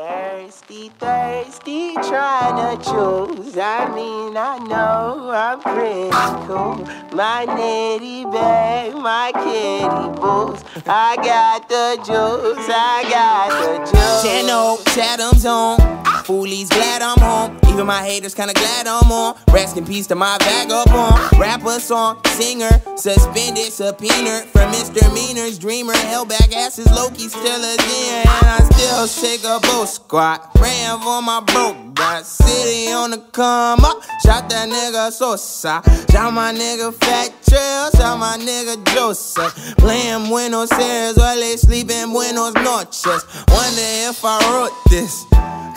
thirsty, thirsty, trying to choose. I mean, I know I'm pretty cool. My nitty bag, my kitty boots. I got the juice, I got the juice. Channel, Chatham's on. Foolies glad I'm home. Even my haters kinda glad I'm on. Rest in peace to my vagabond. Rapper, song, singer, suspended, subpoena for misdemeanors. Dreamer, held back asses, Loki still a there. And I still shake a boat squat. Ran for my broke, got city on the come up. Shot that nigga Sosa. Shot my nigga Fat Trel. Shot my nigga Joseph. Playing Buenos Aires while they sleep in Buenos Noches. Wonder if I wrote this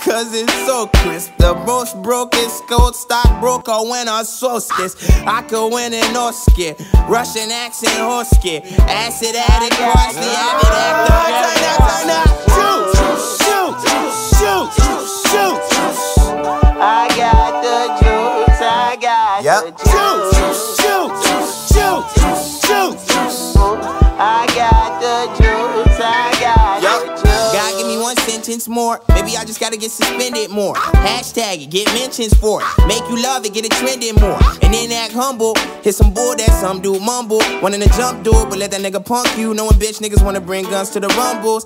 cause it's so crisp. The most brokest gold stockbroker when I solstice. I could win an Oscar. Russian accent Hosky. Acid addict, cross the avid actor. Shoot, shoot, shoot, shoot, shoot. I got the juice, I got Yep. the juice. Shoot, shoot, shoot, shoot. I sentence more. Maybe I just gotta get suspended more. Hashtag it, get mentions for it. Make you love it, get it trending more. And then act humble. Hit some bull that some dude mumble. Wanting to jump dude, but let that nigga punk you. Knowing bitch niggas wanna bring guns to the rumbles.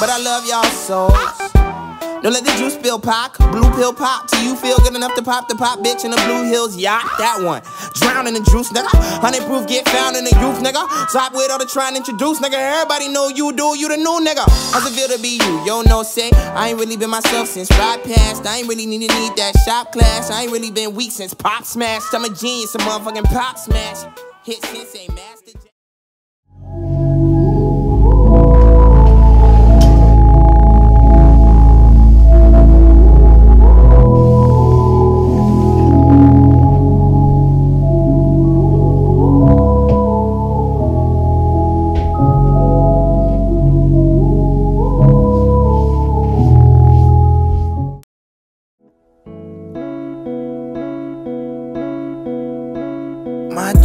But I love y'all souls. Don't let the juice spill pop, blue pill pop till you feel good enough to pop the pop bitch in the Blue Hills yacht. That one. Drown in the juice, nigga. Honey proof get found in the youth, nigga. Stop with all the trying to introduce, nigga. Everybody know you do, you the new nigga. How's it feel to be you? Yo, no say. I ain't really been myself since ride past. I ain't really need to need that shop class. I ain't really been weak since pop smash. I'm a genius, a motherfucking pop smash. Hit sensei, master. J-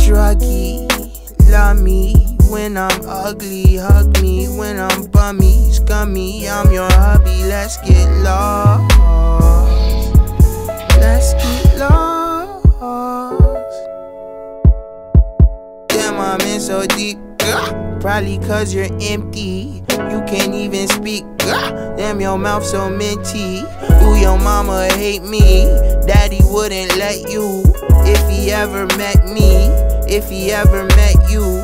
My druggie, love me when I'm ugly, hug me when I'm bummy, scummy. I'm your hubby, let's get lost. Let's get lost. Damn, I'm in so deep. Probably cause you're empty. Can't even speak. Damn, your mouth so minty. Ooh, your mama hate me. Daddy wouldn't let you. If he ever met me, if he ever met you,